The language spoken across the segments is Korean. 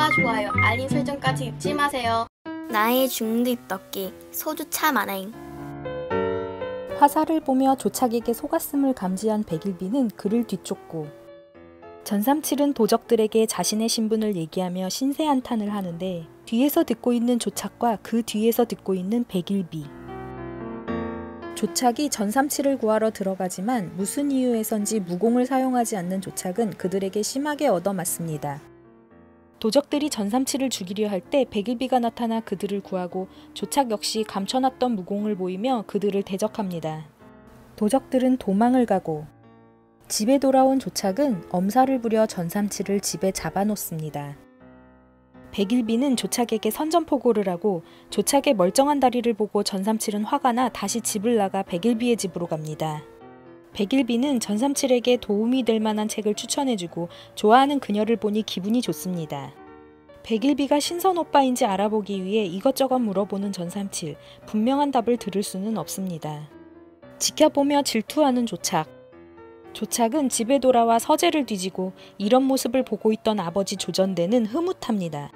구독과 좋아요, 알림 설정까지 잊지 마세요. 나의 중립 떡기 소주차 만행 화살을 보며 조착에게 속았음을 감지한 백일비는 그를 뒤쫓고 전삼칠은 도적들에게 자신의 신분을 얘기하며 신세한탄을 하는데 뒤에서 듣고 있는 조착과 그 뒤에서 듣고 있는 백일비 조착이 전삼칠을 구하러 들어가지만 무슨 이유에선지 무공을 사용하지 않는 조착은 그들에게 심하게 얻어맞습니다. 도적들이 전삼칠을 죽이려 할 때 백일비가 나타나 그들을 구하고 조착 역시 감춰놨던 무공을 보이며 그들을 대적합니다. 도적들은 도망을 가고 집에 돌아온 조착은 엄살을 부려 전삼칠을 집에 잡아놓습니다. 백일비는 조착에게 선전포고를 하고 조착의 멀쩡한 다리를 보고 전삼칠은 화가 나 다시 집을 나가 백일비의 집으로 갑니다. 백일비는 전삼칠에게 도움이 될 만한 책을 추천해주고 좋아하는 그녀를 보니 기분이 좋습니다. 백일비가 신선 오빠인지 알아보기 위해 이것저것 물어보는 전삼칠, 분명한 답을 들을 수는 없습니다. 지켜보며 질투하는 조착. 조착은 집에 돌아와 서재를 뒤지고 이런 모습을 보고 있던 아버지 조전대는 흐뭇합니다.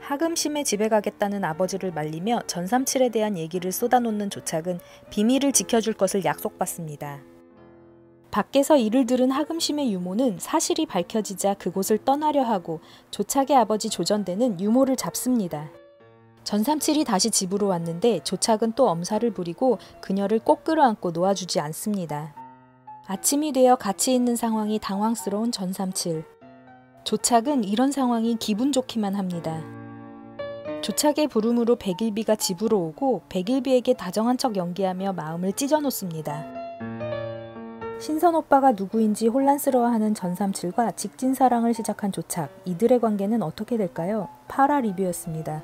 하금심에 집에 가겠다는 아버지를 말리며 전삼칠에 대한 얘기를 쏟아놓는 조착은 비밀을 지켜줄 것을 약속받습니다. 밖에서 이를 들은 하금심의 유모는 사실이 밝혀지자 그곳을 떠나려 하고 조착의 아버지 조전대는 유모를 잡습니다. 전삼칠이 다시 집으로 왔는데 조착은 또 엄살을 부리고 그녀를 꼭 끌어안고 놓아주지 않습니다. 아침이 되어 같이 있는 상황이 당황스러운 전삼칠. 조착은 이런 상황이 기분 좋기만 합니다. 조착의 부름으로 백일비가 집으로 오고 백일비에게 다정한 척 연기하며 마음을 찢어놓습니다. 신선 오빠가 누구인지 혼란스러워하는 전삼칠과 직진 사랑을 시작한 조착, 이들의 관계는 어떻게 될까요? 파라 리뷰였습니다.